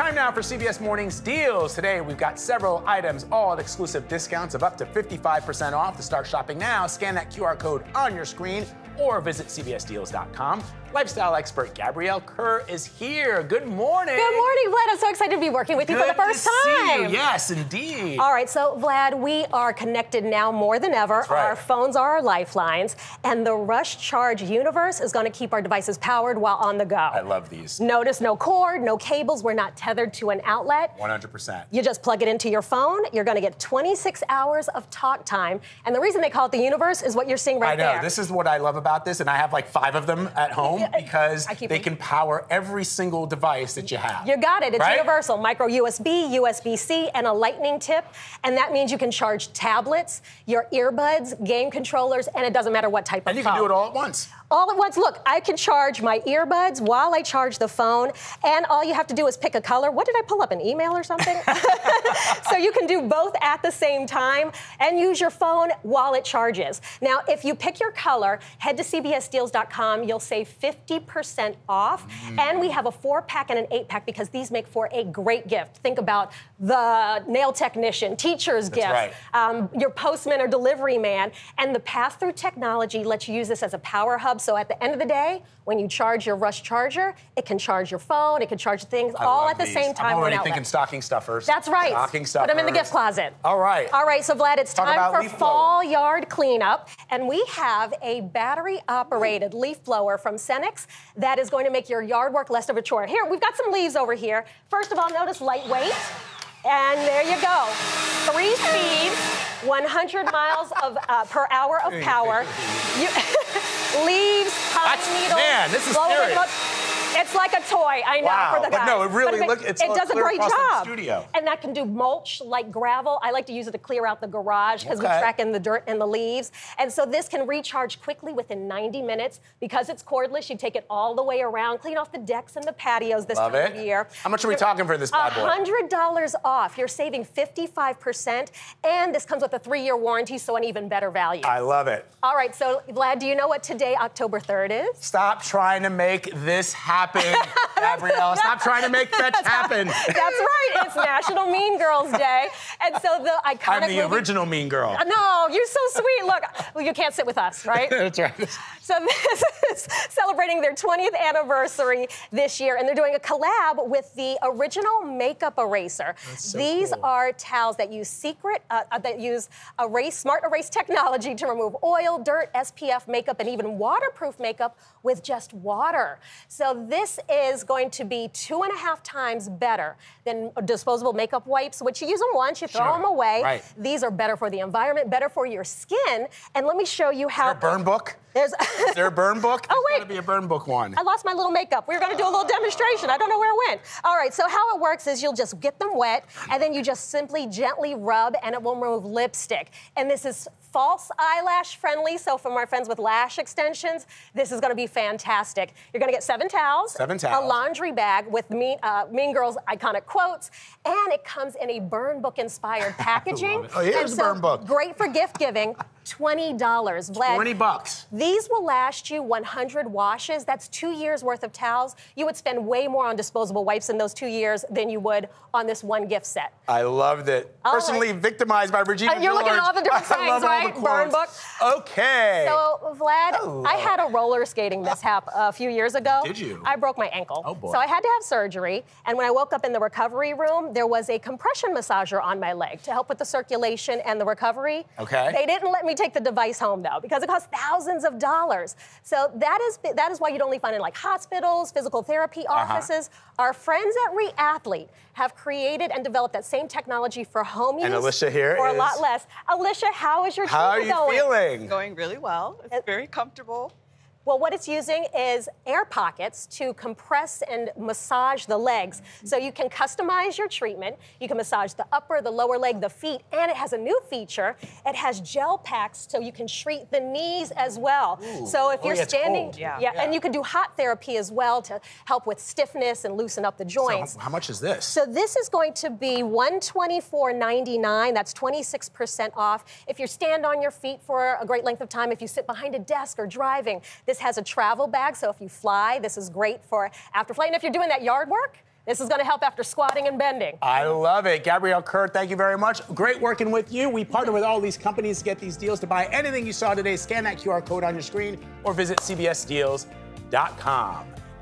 Time now for CBS Mornings Deals. Today we've got several items, all at exclusive discounts of up to 55% off. To start shopping now, scan that QR code on your screen or visit CBSDeals.com. Lifestyle expert Gabrielle Kerr is here. Good morning. Good morning, Vlad. I'm so excited to be working with you for the first to see time. you. Yes, indeed. All right, so Vlad, we are connected now more than ever. right. Our phones are our lifelines, and the Rush Charge universe is going to keep our devices powered while on the go. I love these. Notice no cord, no cables. We're not tethered to an outlet. 100%. You just plug it into your phone. You're going to get 26 hours of talk time. And the reason they call it the universe is what you're seeing right I know. there. This is what I love about this, and I have like five of them at home because they them. can power every single device that you have. You got it. It's Right? universal. Micro USB, USB C, and a lightning tip. And that means you can charge tablets, your earbuds, game controllers, and it doesn't matter what type And of you phone. can do it all at once. All at once. Look, I can charge my earbuds while I charge the phone, and all you have to do is pick a color. What did I pull up? An email or something? so you can do both at the same time and use your phone while it charges. Now, if you pick your color, head to cbsdeals.com. You'll save 50% off, and we have a four pack and an eight pack because these make for a great gift. Think about the nail technician, teacher's gift, right. um, your postman or delivery man, and the pass-through technology lets you use this as a power hub. So at the end of the day, when you charge your Rush charger, it can charge your phone, it can charge things I all at the these. same time. I'm already thinking stocking stuffers. That's right. Stocking stuffers. Put them in the gift closet. All right. All right, so Vlad, it's Talk time for leaf blower. fall yard cleanup, and we have a battery-operated leaf blower from Senix that is going to make your yard work less of a chore. Here, we've got some leaves over here. First of all, notice lightweight, and there you go. Three speeds, 100 miles of uh, per hour of power. You, leaves, pine That's- needles. man, this is serious. It's like a toy, I know, Wow, for the but guys. no, it really it- look- it's it does a great job. studio. And that can do mulch like gravel. I like to use it to clear out the garage because Okay. we track in the dirt and the leaves. And so this can recharge quickly within 90 minutes. Because it's cordless, you take it all the way around, clean off the decks and the patios this Love time it. of year. How much are we talking for this bad boy? $100 off. You're saving 55%. And this comes with a three year warranty, so an even better value. I love it. all right, so Vlad, do you know what today, October 3rd is? Stop trying to make this happen, Gabrielle. Stop trying to make fetch happen. That's right. It's National Mean Girls Day. And so the iconic I'm the movie- original mean girl. No, you're so sweet. Look, well, you can't sit with us, right? That's right. So this is celebrating their 20th anniversary this year, and they're doing a collab with the original makeup eraser. so These cool. are towels that use secret, uh, uh, that use erase, smart erase technology to remove oil, dirt, SPF makeup, and even waterproof makeup with just water. So this is going to be two and a half times better than disposable makeup wipes, which you use them once, you throw Sure. them away. Right. These are better for the environment, better for your skin. And let me show you how. Is there a burn book? There's. Is there a burn book? Oh, There's wait. gotta be a burn book one. I lost my little makeup. We were going to do a little demonstration. I don't know where it went. All right, so how it works is you'll just get them wet, and then you just simply gently rub, and it will remove lipstick. And this is false eyelash friendly, so from our friends with lash extensions, this is going to be fantastic. You're going to get seven towels, Seven a laundry bag with Mean, uh, mean Girls iconic quotes, and it comes in a burn book inspired packaging. Oh, here's so burn book. Great for gift giving. $20. Vlad, 20 bucks. these will last you 100 washes. That's two years worth of towels. You would spend way more on disposable wipes in those two years than you would on this one gift set. I loved it. All Personally victimized by Regina Uh, you're looking at all the different I love things, all right? the Burn book. Okay. So, Vlad, Hello. I had a roller skating mishap a few years ago. Did you? I broke my ankle. Oh, boy. So I had to have surgery. And when I woke up in the recovery room, there was a compression massager on my leg to help with the circulation and the recovery. Okay. They didn't let me take the device home though because it costs thousands of dollars. So that is that is why you'd only find it in like hospitals, physical therapy Uh-huh. offices. Our friends at Reathlete have created and developed that same technology for home use And Alicia here for a lot less. Alicia, how is your How are you going? feeling? Going really well. It's very comfortable. Well, what it's using is air pockets to compress and massage the legs. Mm-hmm. So you can customize your treatment. You can massage the upper, the lower leg, the feet, and it has a new feature. It has gel packs so you can treat the knees as well. So if Oh, you're yeah, standing, cold. Yeah. and you can do hot therapy as well to help with stiffness and loosen up the joints. So joints. how much is this? So this is going to be $124.99. That's 26% off. If you stand on your feet for a great length of time, if you sit behind a desk or driving, this has a travel bag. So if you fly, this is great for after flight. And if you're doing that yard work, This is going to help after squatting and bending. I love it. Gabrielle Kerr, thank you very much. Great working with you. We partner with all these companies to get these deals to buy anything you saw today. Scan that QR code on your screen or visit cbsdeals.com.